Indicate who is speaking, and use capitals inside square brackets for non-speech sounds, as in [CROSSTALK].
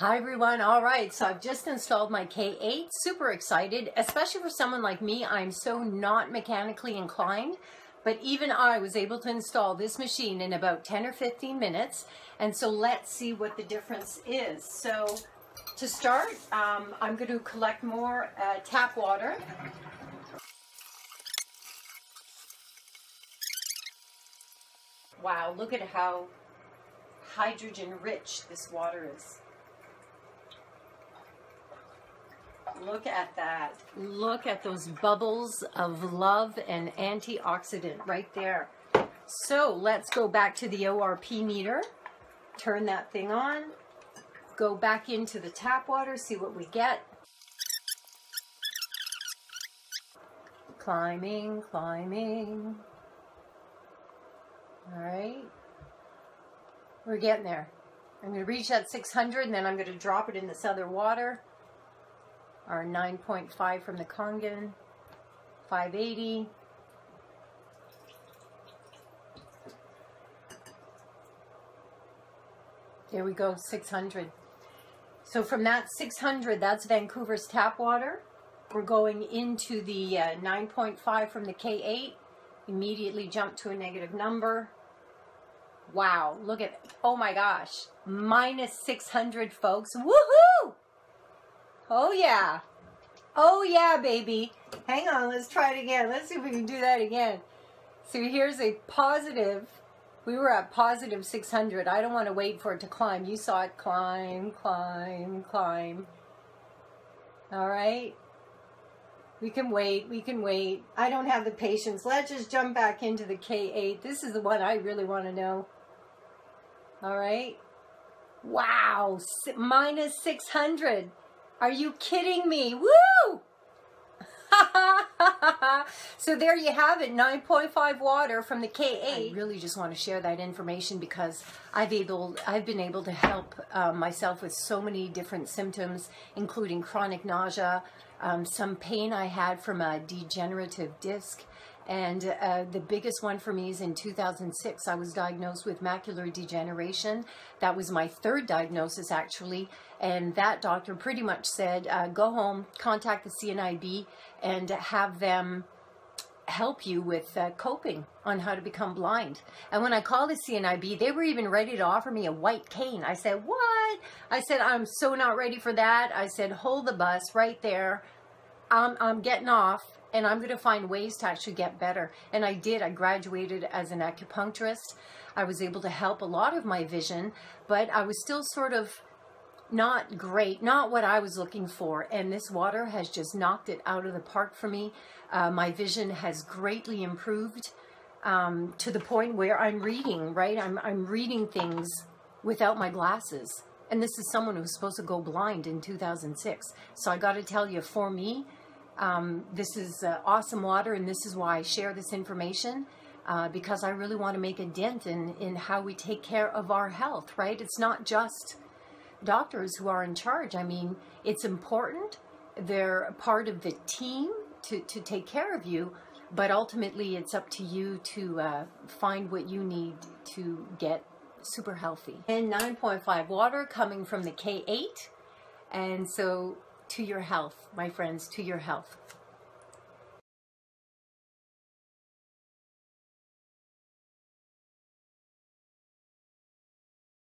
Speaker 1: Hi everyone. All right, so I've just installed my K8. Super excited, especially for someone like me. I'm so not mechanically inclined, but even I was able to install this machine in about 10 or 15 minutes. And so let's see what the difference is. So to start, um, I'm going to collect more uh, tap water. Wow, look at how hydrogen rich this water is. Look at that. Look at those bubbles of love and antioxidant right there. So let's go back to the ORP meter. Turn that thing on. Go back into the tap water, see what we get. Climbing, climbing. All right. We're getting there. I'm going to reach that 600 and then I'm going to drop it in this other water our 9.5 from the Kangen, 580. There we go, 600. So from that 600, that's Vancouver's tap water. We're going into the uh, 9.5 from the K8. Immediately jump to a negative number. Wow, look at, oh my gosh, minus 600 folks. Woohoo! Oh, yeah. Oh, yeah, baby. Hang on, let's try it again. Let's see if we can do that again. So here's a positive. We were at positive 600. I don't want to wait for it to climb. You saw it climb, climb, climb. All right. We can wait. We can wait. I don't have the patience. Let's just jump back into the K8. This is the one I really want to know. All right. Wow. Minus 600. Are you kidding me? Woo! [LAUGHS] so there you have it, 9.5 water from the K8. I really just want to share that information because I've able I've been able to help uh, myself with so many different symptoms, including chronic nausea, um, some pain I had from a degenerative disc, and uh, the biggest one for me is in 2006. I was diagnosed with macular degeneration. That was my third diagnosis, actually. And that doctor pretty much said, uh, go home, contact the CNIB, and have them help you with uh, coping on how to become blind. And when I called the CNIB, they were even ready to offer me a white cane. I said, what? I said, I'm so not ready for that. I said, hold the bus right there. I'm, I'm getting off and I'm going to find ways to actually get better. And I did. I graduated as an acupuncturist. I was able to help a lot of my vision, but I was still sort of not great, not what I was looking for. And this water has just knocked it out of the park for me. Uh, my vision has greatly improved um, to the point where I'm reading, right? I'm, I'm reading things without my glasses. And this is someone who was supposed to go blind in 2006. So I got to tell you, for me, um, this is uh, awesome water, and this is why I share this information. Uh, because I really want to make a dent in, in how we take care of our health, right? It's not just doctors who are in charge. I mean, it's important. They're part of the team to, to take care of you, but ultimately it's up to you to uh, find what you need to get super healthy. And 9.5 water coming from the K8. And so to your health, my friends, to your health.